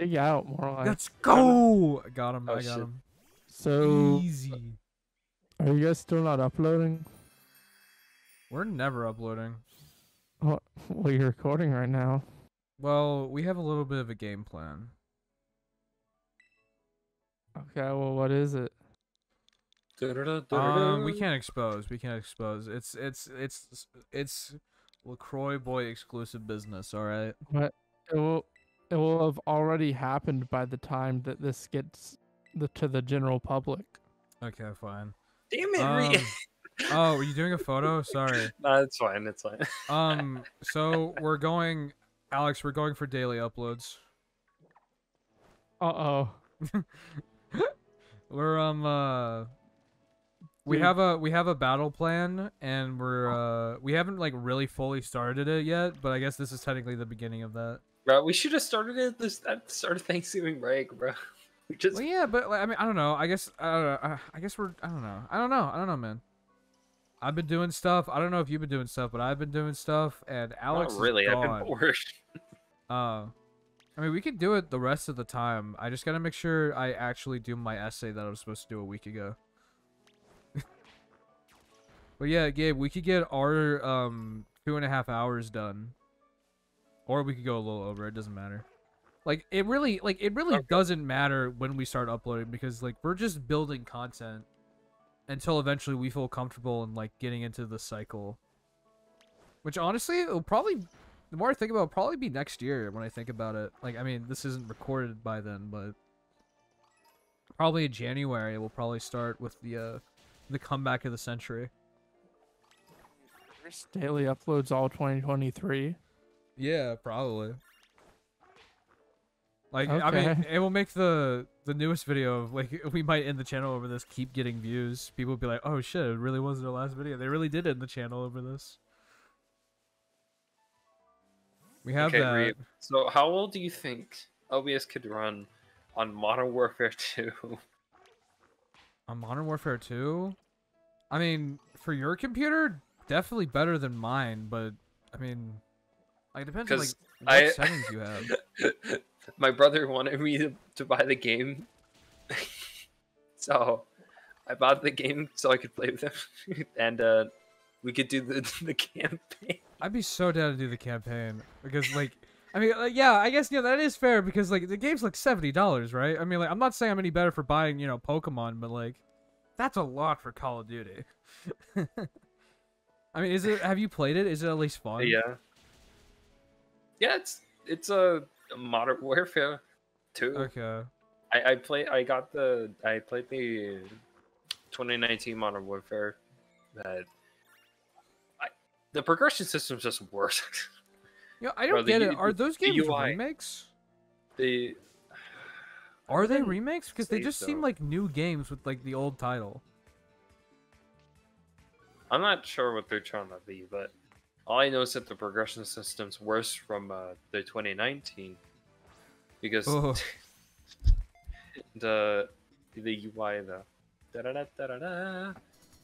Dig out more like. Let's go. I got him. Oh, I got shit. him. So, Easy. are you guys still not uploading? We're never uploading. What? Well, you're recording right now. Well, we have a little bit of a game plan. Okay. Well, what is it? Um, we can't expose. We can't expose. It's it's it's it's La Croix boy exclusive business. All right. But it will. It will have already happened by the time that this gets the to the general public. Okay, fine. Damn it, Um, oh, were you doing a photo? Sorry. Nah, it's fine. It's fine. Um, so we're going, Alex. We're going for daily uploads. Uh oh. We're um uh we have a we have a battle plan and we're uh we haven't like really fully started it yet, but I guess this is technically the beginning of that. Bro, we should have started it this at the start of Thanksgiving break, bro. We just Well, yeah, but like, I mean, I don't know. I guess I don't know. I, I guess we're I don't know. I don't know. I don't know, man. I've been doing stuff. I don't know if you've been doing stuff, but I've been doing stuff, and Alex not really. I've been bored. Uh, I mean, we could do it the rest of the time. I just gotta make sure I actually do my essay that I was supposed to do a week ago. But yeah, Gabe, we could get our um two and a half hours done, or we could go a little over. It doesn't matter. Like it really, like it really Okay. doesn't matter when we start uploading because like we're just building content until eventually we feel comfortable in like getting into the cycle. Which honestly, it'll probably the more I think about it, it'll probably be next year when I think about it. Like, I mean, this isn't recorded by then, but probably in January we'll probably start with the uh the comeback of the century. First daily uploads all 2023. Yeah, probably. Like, I mean, it will make the the newest video of like we might end the channel over this keep getting views. People will be like, "Oh shit, it really was their last video. They really did end the channel over this." We have Okay, that. Reed. So, how well do you think OBS could run on Modern Warfare 2? On Modern Warfare 2? I mean, for your computer, definitely better than mine, but I mean, like it depends on like what I- settings you have. My brother wanted me to, to buy the game, so I bought the game so I could play with him, and uh, we could do the the campaign. I'd be so down to do the campaign because like I mean like, yeah, I guess yeah that is fair because like the game's like seventy dollars, right? I mean like I'm not saying I'm any better for buying, you know, Pokemon, but like that's a lot for Call of Duty. I mean, is it have you played it? Is it at least fun? Yeah, yeah, it's it's a Modern Warfare 2. Okay. I I play I got the I played the 2019 Modern Warfare that I the progression system's just worse. Yeah, I don't the get U- it. Are those the games UI remakes? the Are they remakes? Because they just seem like new games with like the old title. I'm not sure what they're trying to be, but all I know is that the progression system's worse from uh, the 2019 because Oh. the the UI the da da da da da da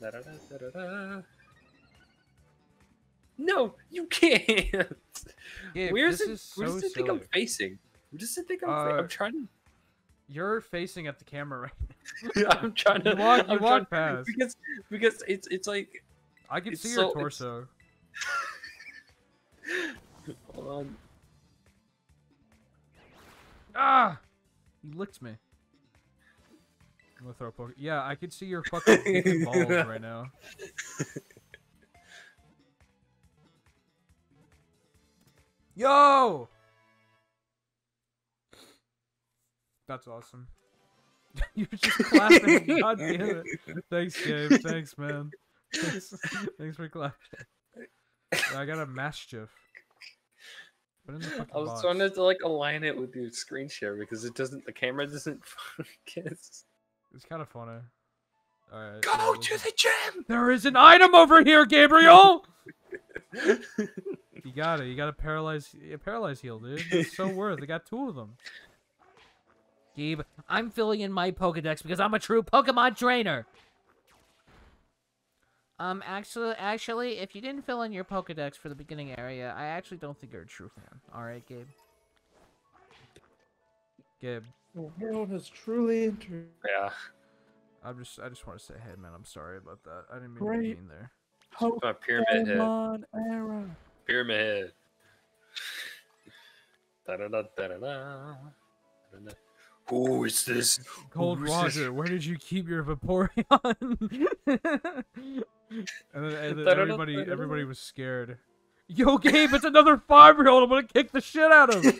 da da da da. No, you can't. Gabe, Where's this it? is Where does it think I'm facing? Where does it think I'm? fa- Uh, I'm trying to. You're facing at the camera right I'm trying to. You walk- you I'm walk trying- past. because because it's it's like I can It's see so- your torso. hold on. Ah! You licked me. I'm gonna throw a poke. Yeah, I can see your fucking balls right now. Yo! That's awesome. You're just clapping. God damn it. Thanks, Gabe. Thanks, man. Thanks, Thanks for clapping. I got a mischief. Put in the fucking I was box. trying to like align it with your screen share because it doesn't. The camera doesn't focus. It's kind of funny. Alright. Go yeah, to the gym. There is an item over here, Gabriel! you got it. You got a paralyze, a paralyze heal, dude. It's so worth. I got two of them. Gabe, I'm filling in my Pokedex because I'm a true Pokemon trainer. Um, actually, actually, if you didn't fill in your Pokedex for the beginning area, I actually don't think you're a true fan. All right, Gabe. Gabe, The world has truly entered. Yeah. I'm just I just want to say, hey man, I'm sorry about that. I didn't mean to be mean there. My pyramid head. Era. Pyramid head. Da-da-da, da-da-da. Who is this? Cold Who is this? Roger, where did you keep your Vaporeon? and then, and then everybody everybody was scared. Yo, Gabe, it's another five-year-old. I'm gonna kick the shit out of him.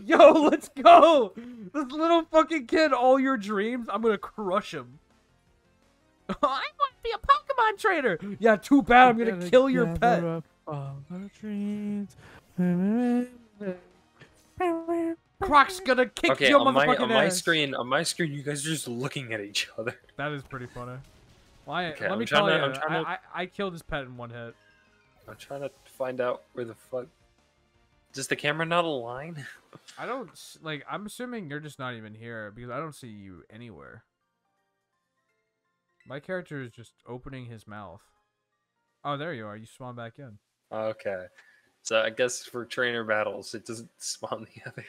Yo, let's go. This little fucking kid, all your dreams, I'm gonna crush him. I want to be a Pokemon trainer. Yeah, too bad. I'm gonna kill your pet. gather up all our dreams. Croc's gonna kick Okay, your on my on my screen, on my screen, you guys are just looking at each other. That is pretty funny. Why? Okay, let I'm me tell to- you, I'm to- I, I, I killed his pet in one hit. I'm trying to find out where the fuck. Does the camera not align? I don't like. I'm assuming you're just not even here because I don't see you anywhere. My character is just opening his mouth. Oh, there you are. You spawn back in. Okay, so I guess for trainer battles, it doesn't spawn the other.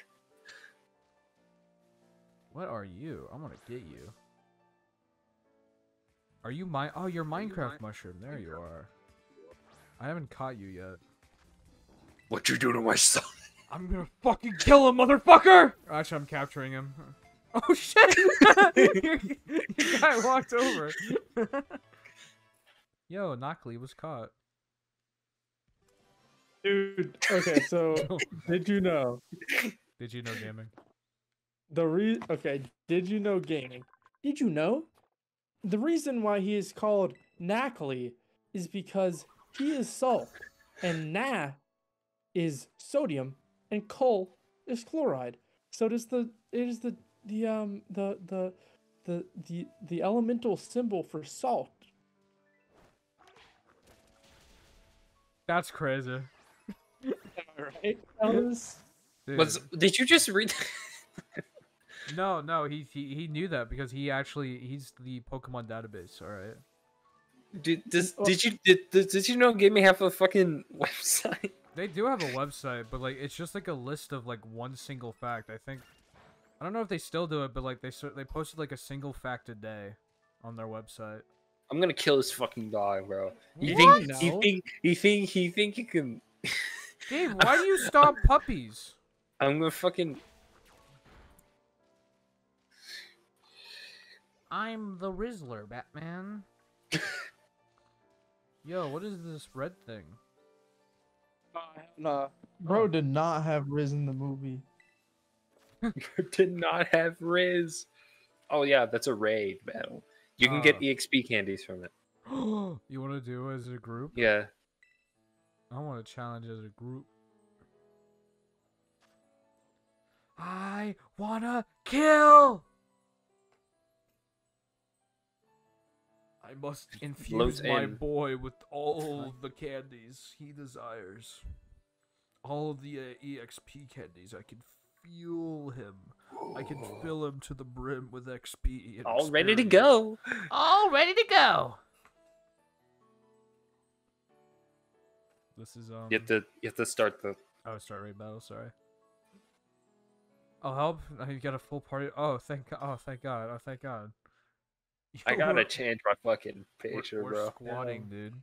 What are you? I'm gonna get you. Are you my? Oh, you're Minecraft mushroom. There you are. I haven't caught you yet. What you do to my son? I'm gonna fucking kill him, motherfucker! Actually, I'm capturing him. Oh shit! your, your guy walked over. Yo, Nacli was caught. Dude, okay, so did you know Did you know gaming? the re okay, did you know gaming? Did you know the reason why he is called Nacli is because he is salt and Na is sodium and coal is chloride. So does the it is the the um the the the the the elemental symbol for salt. That's crazy. Right? fellas? Dude. Was did you just read? No, no, he, he he knew that because he actually he's the Pokemon database. All right. did, does, Oh. did you did, did, did you know Give Me Half a fucking website? They do have a website, but like it's just like a list of like one single fact. I think I don't know if they still do it, but like they cer- they posted like a single fact a day on their website. I'm gonna kill this fucking dog, bro. You What? think you think you think he think you can? Gabe, why do you stop puppies? I'm gonna fucking. I'm the Rizzler, Batman. Yo, what is this red thing? Nah, bro did not have Riz in the movie. did not have Riz. Oh yeah, that's a raid battle. You can get Ah. EXP candies from it. you want to do as a group? Yeah. I want to challenge as a group. I wanna kill. I must infuse Floats my in. boy with all the candies he desires. All of the uh, EXP candies. I can fuel him. I can fill him to the brim with XP. and All ready to go. All ready to go. This is um. You have to you have to start the. Oh, start raid battle. Sorry. I'll help. Oh, you got a full party. Oh, thank. God. Oh, thank God. Oh, thank God. I gotta change my fucking we're- picture, we're bro. squatting, dude.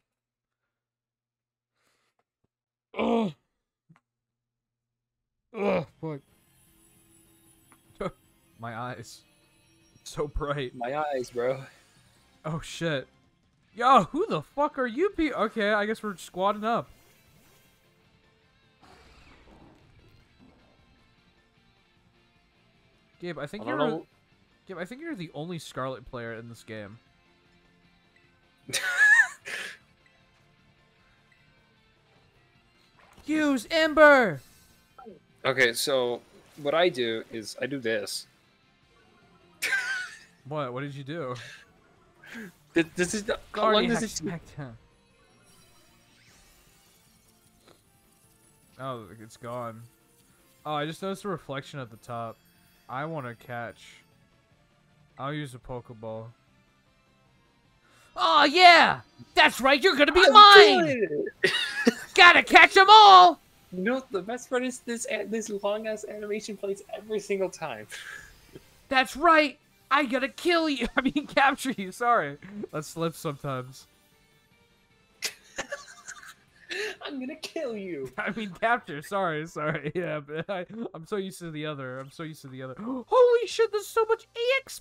Oh, Ugh, fuck. My eyes. So bright. My eyes, bro. Oh shit. Yo, who the fuck are you pe- Okay, I guess we're squatting up. Gabe, I think I you're know. Gabe, I think you're the only Scarlet player in this game. Use Ember! Okay, so what I do is I do this. What? What did you do? This, this is the, how long does it? Smackdown. Oh, it's gone. Oh, I just noticed a reflection at the top. I want to catch. I'll use a Pokeball. Oh yeah, that's right. You're gonna be mine. Gotta catch them all. You know the best part is this this long ass animation plays every single time. That's right. I gotta kill you. I mean, capture you. Sorry, Let's slip sometimes. I'm gonna kill you. I mean, capture. Sorry, sorry. Yeah, but I, I'm so used to the other. I'm so used to the other. Holy shit! There's so much exp.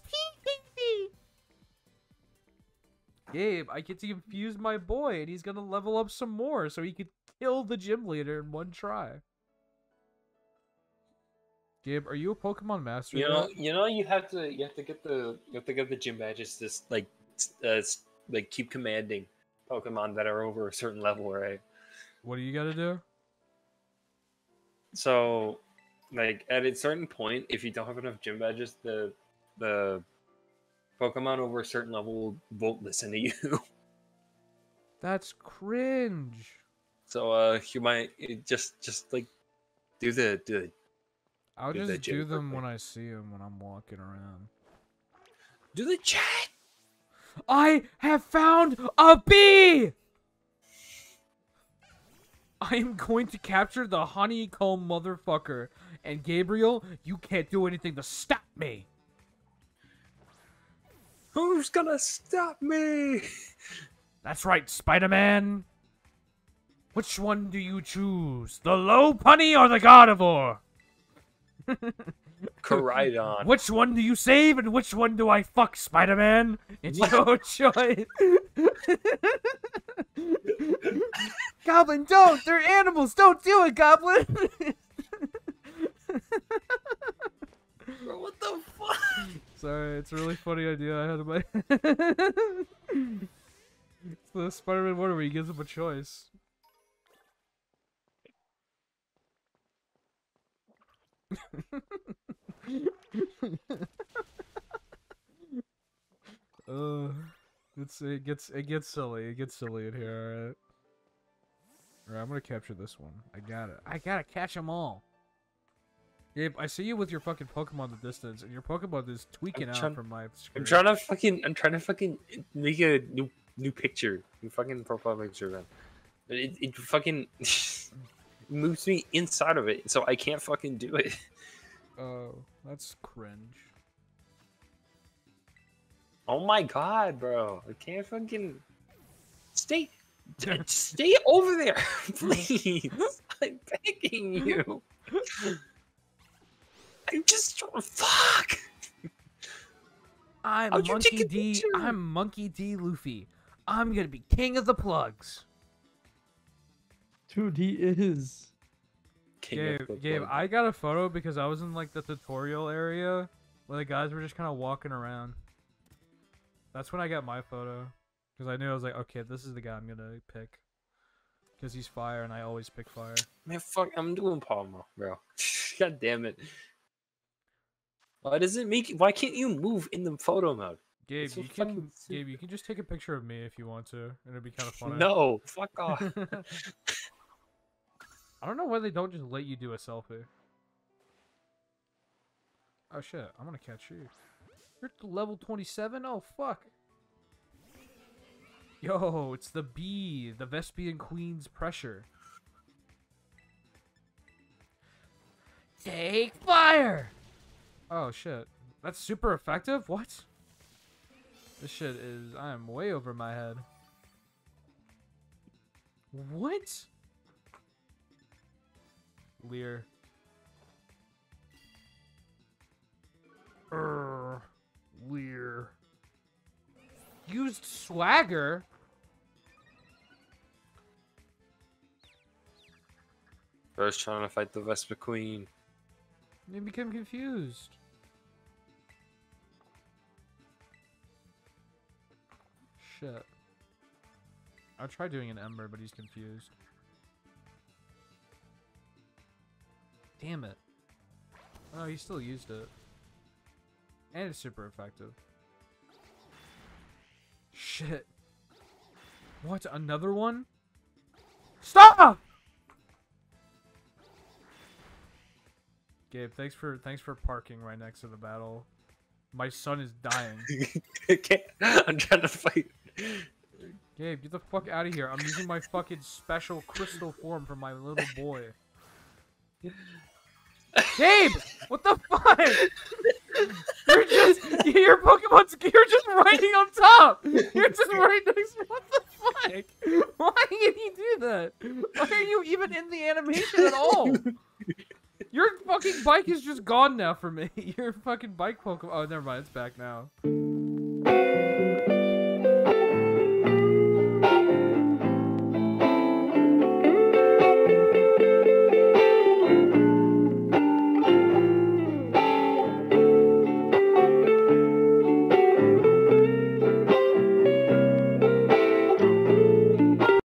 Gabe, I get to infuse my boy, and he's gonna level up some more, so he could kill the gym leader in one try. Gabe, are you a Pokemon master? You yet? know, you know, you have to you have to get the you have to get the gym badges. to s- like uh, like keep commanding Pokemon that are over a certain level, right? What do you gotta do? So, like at a certain point, if you don't have enough gym badges, the the Pokemon over a certain level won't listen to you. That's cringe. So, uh, you might just just like do the do the I'll Do the just do them when I see them when I'm walking around. do the chat. I have found a bee! I am going to capture the honeycomb motherfucker. And Gabriel, you can't do anything to stop me. Who's gonna stop me? That's right, Spider-Man. Which one do you choose? The Lopunny or the Gardevoir? Koraidon. Which one do you save and which one do I fuck, Spider-Man? It's your choice. Goblin, don't! They're animals! Don't do it, Goblin! Bro, what the fuck? Sorry, it's a really funny idea I had in my It's the Spider-Man one where he gives him a choice. uh, it's it gets it gets silly. It gets silly in here. All right. All right, I'm gonna capture this one. I got it. I gotta catch them all. Gabe, I see you with your fucking Pokemon the distance, and your Pokemon is tweaking out from my screen. I'm trying to fucking. I'm trying to fucking make a new new picture, new fucking profile picture, man. But it, it fucking moves me inside of it, so I can't fucking do it. Oh, that's cringe. Oh my god, bro! I can't fucking stay. Stay over there, please. I'm begging you. I'm just trying. Fuck. I'm How'd Monkey a D. picture? I'm Monkey D. Luffy. I'm gonna be king of the plugs. Dude, he is. King of Gabe, the Gabe, Plug. I got a photo because I was in like the tutorial area where the guys were just kind of walking around. That's when I got my photo because I knew I was like, okay, this is the guy I'm gonna pick because he's fire and I always pick fire. Man, fuck, I'm doing Palma, bro. God damn it. Why does it make? Why can't you move in the photo mode? Gabe, so you can. Gabe, you can just take a picture of me if you want to, and it'd be kind of funny. No, fuck off. I don't know why they don't just let you do a selfie. Oh shit, I'm gonna catch you. You're level 27? Oh fuck. Yo, it's the bee, the Vespiquen's pressure. Take fire! Oh shit. That's super effective? What? This shit is. I am way over my head. What? Lear. Lear. Used swagger? First trying to fight the Vespiquen. They become confused. Shit. I tried doing an Ember, but he's confused. Damn it. Oh, he still used it. And it's super effective. Shit. What? Another one? Stop! Gabe, thanks for thanks for parking right next to the battle. My son is dying. I'm trying to fight. Gabe, get the fuck out of here. I'm using my fucking special crystal form for my little boy. Gabe, what the fuck? You're just your Pokemon's you're just riding on top. You're just right next. What the fuck? Why did he do that? Why are you even in the animation at all? Your fucking bike is just gone now for me. Your fucking bike Pokemon. Oh, never mind. It's back now.